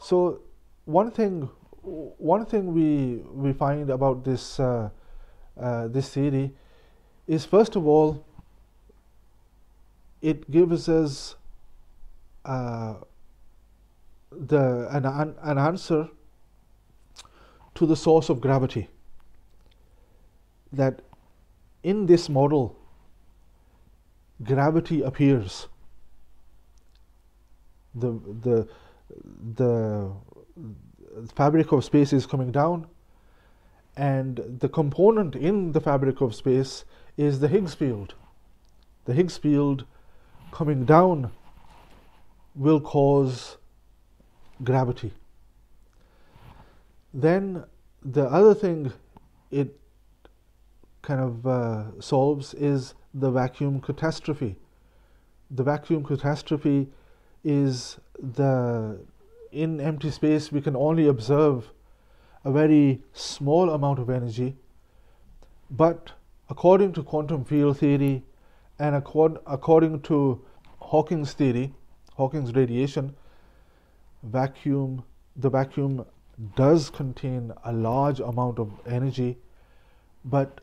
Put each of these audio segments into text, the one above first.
So one thing, one thing we we find about this uh, uh, this theory is first of all, it gives us uh, the an, an answer to the source of gravity. That in this model, gravity appears. The the the fabric of space is coming down, and the component in the fabric of space is the Higgs field. The Higgs field coming down will cause gravity. Then the other thing it kind of uh, solves is the vacuum catastrophe. The vacuum catastrophe is the in empty space we can only observe a very small amount of energy, but according to quantum field theory and accord, according to Hawking's theory, Hawking's radiation, vacuum, the vacuum does contain a large amount of energy, but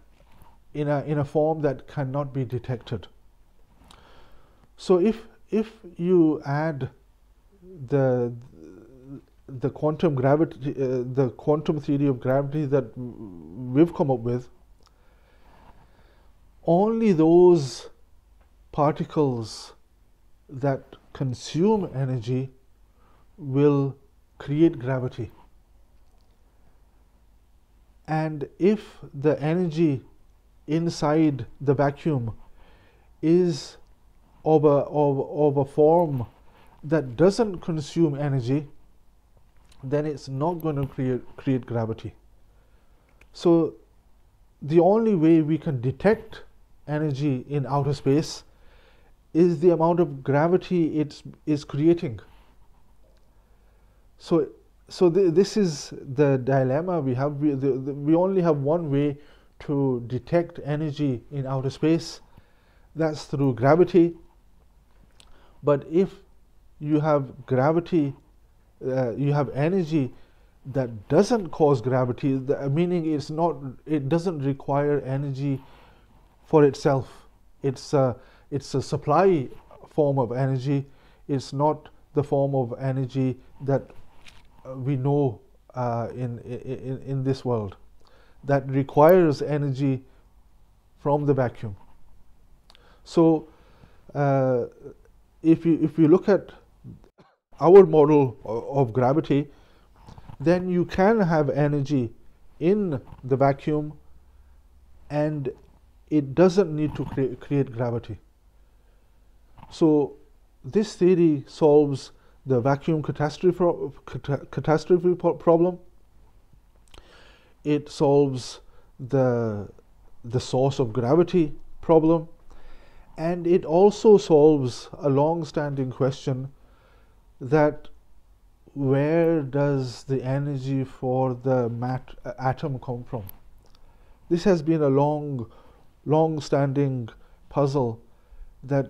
in a, in a form that cannot be detected. So if, if you add the, the quantum gravity, uh, the quantum theory of gravity that we've come up with, only those particles that consume energy will create gravity. And if the energy inside the vacuum is of a, of, of a form that doesn't consume energy, then it's not going to create, create gravity. So the only way we can detect energy in outer space is the amount of gravity it is creating. So, so th this is the dilemma we have. We, the, the, we only have one way to detect energy in outer space, that's through gravity. But if you have gravity, uh, you have energy that doesn't cause gravity, meaning it's not, it doesn't require energy for itself. It's a, it's a supply form of energy. It's not the form of energy that uh, we know uh, in, in, in this world that requires energy from the vacuum. So uh, if you if you look at our model of gravity, then you can have energy in the vacuum and it doesn't need to cre create gravity. So this theory solves the vacuum catastrophe, pro catastrophe problem it solves the, the source of gravity problem and it also solves a long-standing question that where does the energy for the mat atom come from? This has been a long, long-standing puzzle that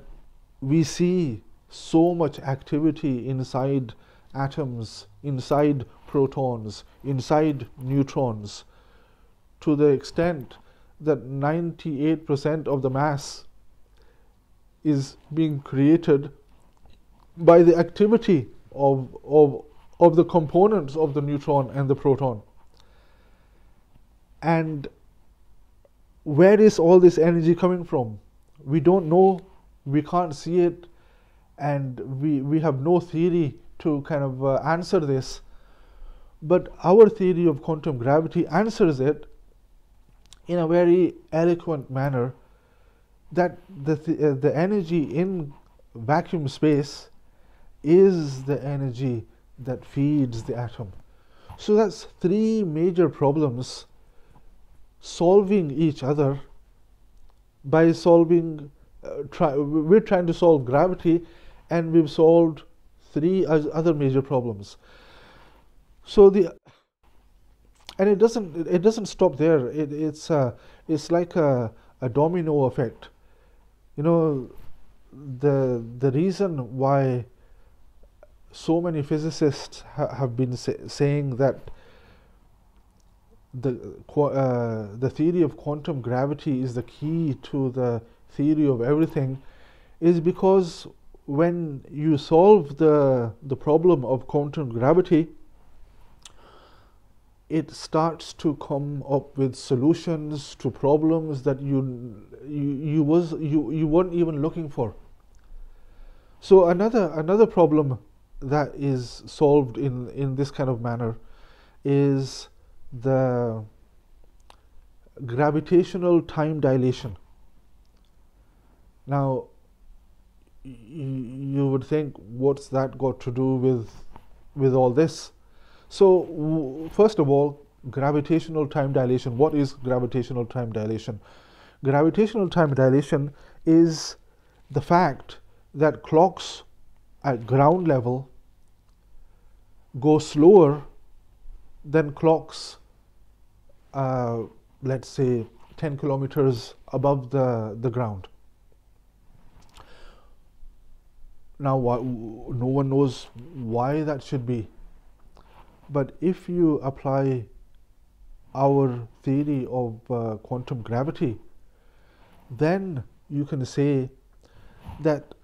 we see so much activity inside atoms, inside protons, inside neutrons, to the extent that 98% of the mass is being created by the activity of, of, of the components of the neutron and the proton. And where is all this energy coming from? We don't know, we can't see it, and we, we have no theory to kind of uh, answer this. But our theory of quantum gravity answers it in a very eloquent manner that the, th uh, the energy in vacuum space is the energy that feeds the atom. So that's three major problems solving each other by solving, uh, try, we're trying to solve gravity and we've solved three other major problems. So the and it doesn't it doesn't stop there. It, it's uh, it's like a, a domino effect. You know, the the reason why so many physicists ha- have been say- saying that the uh, the theory of quantum gravity is the key to the theory of everything is because when you solve the the problem of quantum gravity it starts to come up with solutions to problems that you you, you was you, you weren't even looking for so another another problem that is solved in in this kind of manner is the gravitational time dilation. Now, you would think, what's that got to do with with all this? So, first of all, gravitational time dilation. What is gravitational time dilation? Gravitational time dilation is the fact that clocks at ground level go slower than clocks uh, let's say 10 kilometers above the, the ground. Now, no one knows why that should be. But if you apply our theory of uh, quantum gravity, then you can say that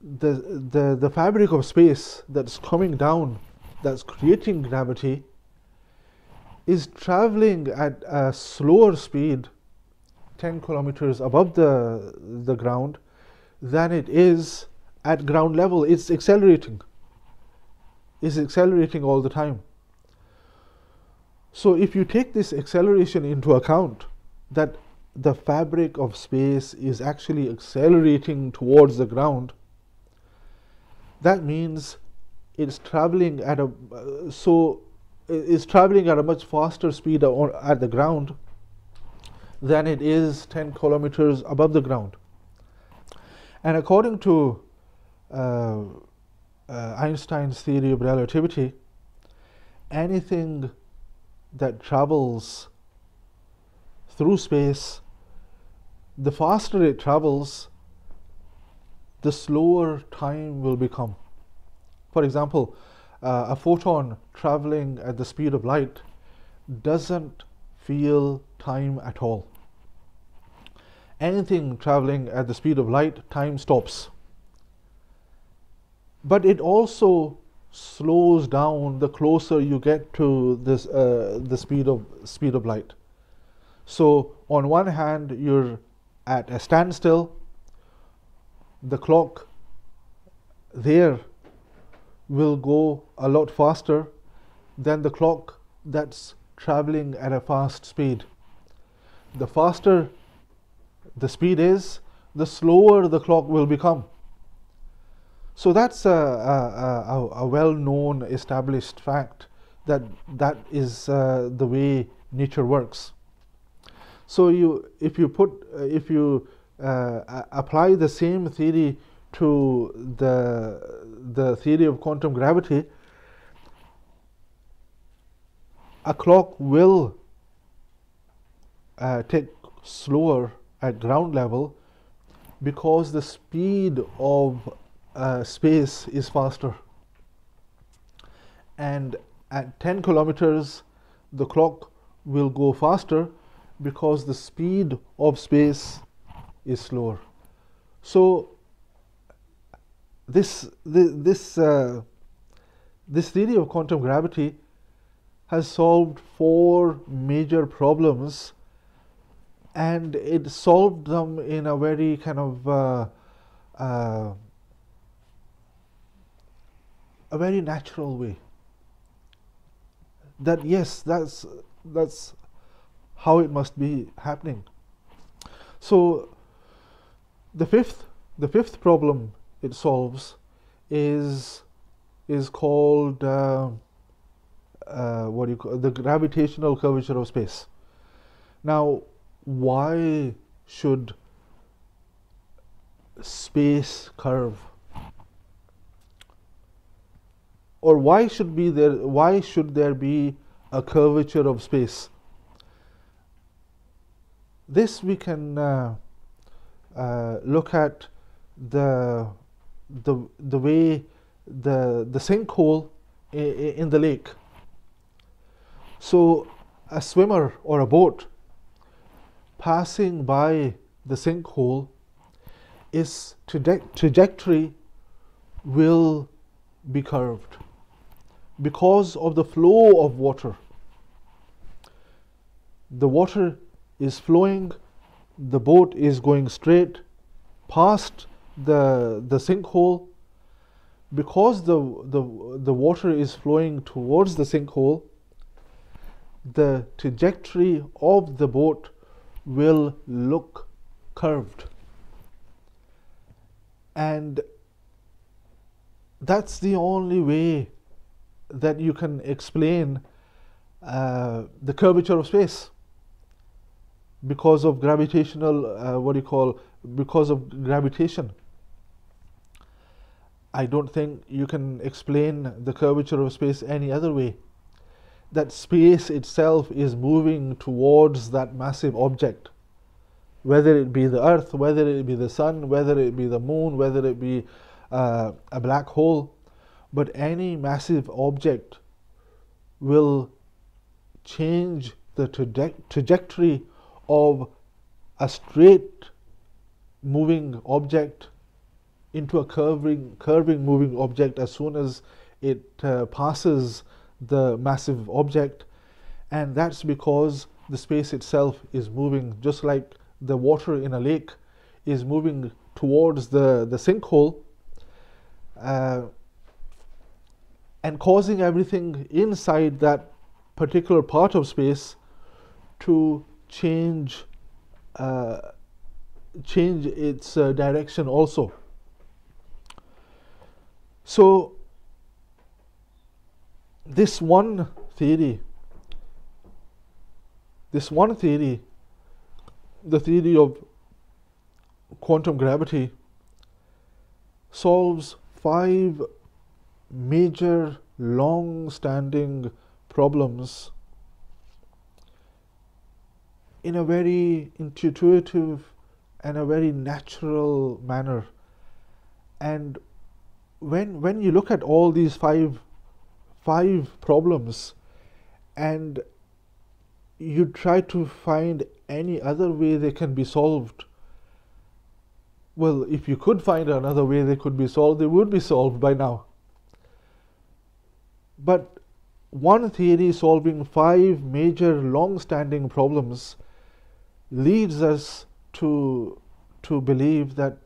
the, the, the fabric of space that's coming down, that's creating gravity, is traveling at a slower speed 10 kilometers above the, the ground than it is at ground level. It's accelerating. It's accelerating all the time. So if you take this acceleration into account, that the fabric of space is actually accelerating towards the ground, that means it's traveling at a so is traveling at a much faster speed at the ground than it is 10 kilometers above the ground. And according to uh, uh, Einstein's theory of relativity, anything that travels through space, the faster it travels, the slower time will become. For example, uh, a photon traveling at the speed of light doesn't feel time at all. Anything traveling at the speed of light, time stops. But it also slows down the closer you get to this uh, the speed of speed of light. So on one hand, you're at a standstill. The clock there will go a lot faster than the clock that's traveling at a fast speed. The faster the speed is, the slower the clock will become. So that's a, a, a, a well-known established fact that that is uh, the way nature works. So you, if you put, uh, if you uh, apply the same theory to the the theory of quantum gravity, a clock will uh, slower at ground level because the speed of uh, space is faster. And at 10 kilometers, the clock will go faster because the speed of space is slower. So this this uh, this theory of quantum gravity has solved four major problems and it solved them in a very kind of uh, uh, a very natural way that yes that's that's how it must be happening so the fifth the fifth problem it solves is is called uh, uh, what do you call the gravitational curvature of space. Now, why should space curve, or why should be there? Why should there be a curvature of space? This we can uh, uh look at the the the way the, the sinkhole in the lake. So a swimmer or a boat passing by the sinkhole, its trajectory will be curved because of the flow of water. The water is flowing, the boat is going straight past the, the sinkhole. Because the, the, the water is flowing towards the sinkhole, the trajectory of the boat will look curved. And that's the only way that you can explain uh, the curvature of space because of gravitational, uh, what do you call, because of gravitation. I don't think you can explain the curvature of space any other way. That space itself is moving towards that massive object, whether it be the earth, whether it be the sun, whether it be the moon, whether it be uh, a black hole, but any massive object will change the traje trajectory of a straight moving object into a curving, curving moving object as soon as it uh, passes the massive object. And that's because the space itself is moving just like the water in a lake is moving towards the, the sinkhole uh, and causing everything inside that particular part of space to change uh, change its uh, direction also. So this one theory, this one theory, the theory of quantum gravity, solves five major long standing problems in a very intuitive and a very natural manner. And when when you look at all these five five problems and you try to find any other way they can be solved well if you could find another way they could be solved they would be solved by now but one theory solving five major long standing problems leads us to to believe that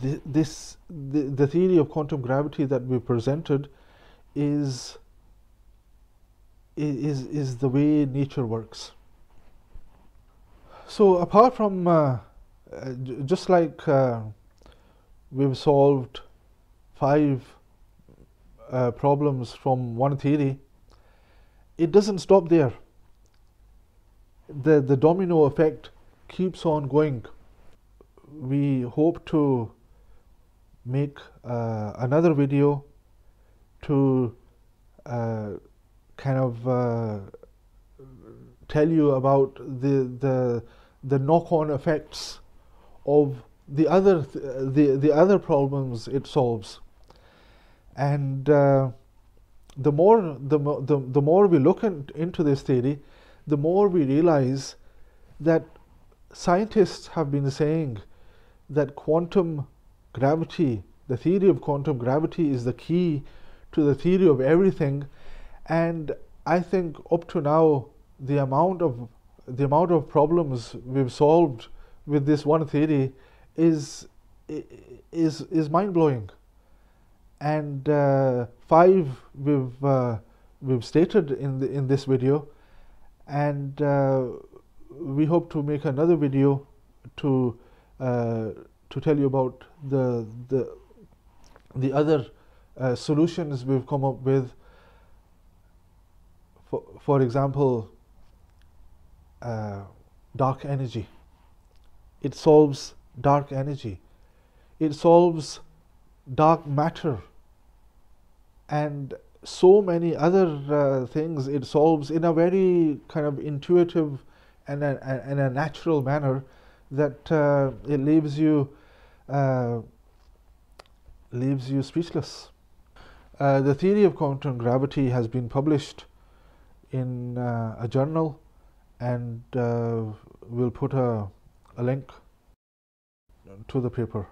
the, this the, the theory of quantum gravity that we presented is is is the way nature works. So apart from uh, uh, just like uh, we've solved five uh, problems from one theory, it doesn't stop there. The the domino effect keeps on going. We hope to make uh, another video to uh, kind of uh, tell you about the the the knock-on effects of the other th the the other problems it solves and uh, the more the, the the more we look in, into this theory the more we realize that scientists have been saying that quantum gravity, the theory of quantum gravity is the key to the theory of everything. And I think up to now, the amount of the amount of problems we've solved with this one theory is is is mind blowing. And uh, five we've uh, we've stated in the, in this video, and uh, we hope to make another video to uh, to tell you about the the the other uh, solutions we've come up with. For for example, uh, dark energy. It solves dark energy. It solves dark matter and so many other uh, things it solves in a very kind of intuitive and a, and a natural manner that uh, it leaves you uh, leaves you speechless. Uh, the theory of quantum gravity has been published in uh, a journal and uh, we'll put a, a link to the paper.